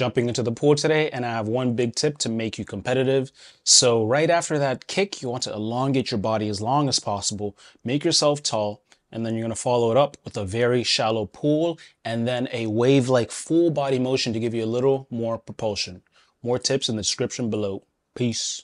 jumping into the pool today and I have one big tip to make you competitive. So right after that kick, you want to elongate your body as long as possible, make yourself tall, and then you're going to follow it up with a very shallow pull and then a wave-like full body motion to give you a little more propulsion. More tips in the description below. Peace.